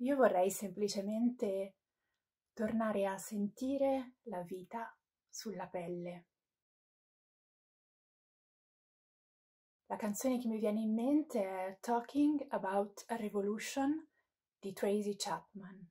Io vorrei semplicemente tornare a sentire la vita sulla pelle. La canzone che mi viene in mente è Talking About a Revolution di Tracy Chapman.